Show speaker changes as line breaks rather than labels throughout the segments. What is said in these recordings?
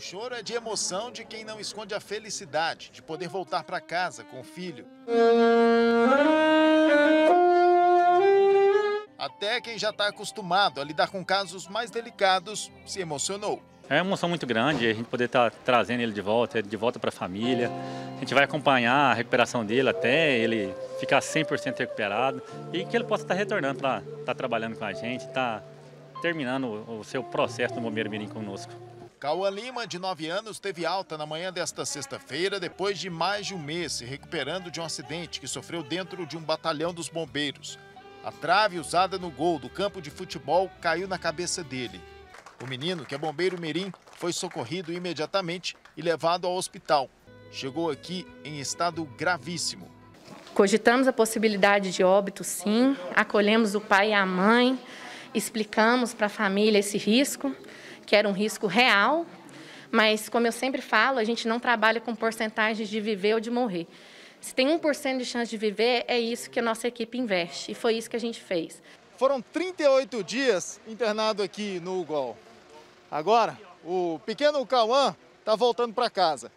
O choro é de emoção de quem não esconde a felicidade de poder voltar para casa com o filho. Até quem já está acostumado a lidar com casos mais delicados se emocionou.
É uma emoção muito grande a gente poder estar tá trazendo ele de volta, ele de volta para a família. A gente vai acompanhar a recuperação dele até ele ficar 100% recuperado e que ele possa estar tá retornando para estar tá trabalhando com a gente, estar terminando o seu processo no Bombeiro Mirim conosco.
Cauã Lima, de 9 anos, teve alta na manhã desta sexta-feira, depois de mais de um mês se recuperando de um acidente que sofreu dentro de um batalhão dos bombeiros. A trave usada no gol do campo de futebol caiu na cabeça dele. O menino, que é bombeiro mirim, foi socorrido imediatamente e levado ao hospital. Chegou aqui em estado gravíssimo.
Cogitamos a possibilidade de óbito, sim. Acolhemos o pai e a mãe, explicamos para a família esse risco, que era um risco real, mas, como eu sempre falo, a gente não trabalha com porcentagens de viver ou de morrer. Se tem 1% de chance de viver, é isso que a nossa equipe investe. E foi isso que a gente fez.
Foram 38 dias internado aqui no UGOL. Agora, o pequeno Cauã está voltando para casa,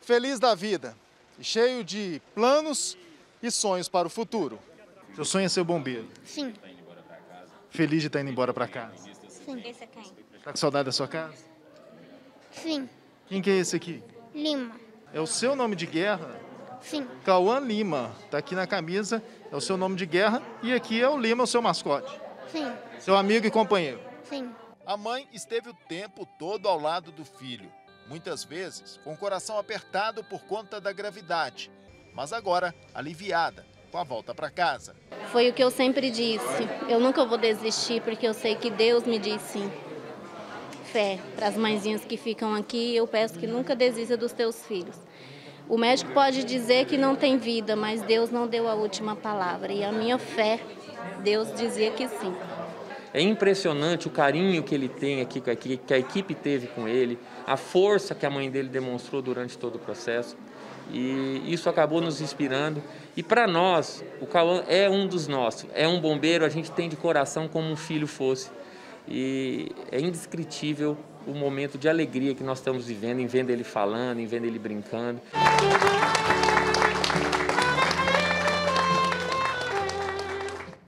feliz da vida, cheio de planos e sonhos para o futuro. Seu sonho é ser bombeiro?
Sim.
Feliz de estar tá indo embora para casa?
Sim. Esse é quem?
Tá com saudade da sua casa?
Sim.
Quem que é esse aqui?
Lima.
É o seu nome de guerra?
Sim.
Cauã Lima, está aqui na camisa, é o seu nome de guerra e aqui é o Lima, o seu mascote.
Sim.
Seu amigo e companheiro.
Sim.
A mãe esteve o tempo todo ao lado do filho, muitas vezes com o coração apertado por conta da gravidade, mas agora aliviada com a volta para casa.
Foi o que eu sempre disse. Eu nunca vou desistir porque eu sei que Deus me diz sim. Fé para as mãezinhas que ficam aqui, eu peço que nunca desista dos teus filhos. O médico pode dizer que não tem vida, mas Deus não deu a última palavra. E a minha fé, Deus dizia que sim.
É impressionante o carinho que ele tem aqui, que a equipe teve com ele, a força que a mãe dele demonstrou durante todo o processo. E isso acabou nos inspirando. E para nós, o Cauã é um dos nossos, é um bombeiro, a gente tem de coração como um filho fosse. E é indescritível o momento de alegria que nós estamos vivendo, em vendo ele falando, em vendo ele brincando.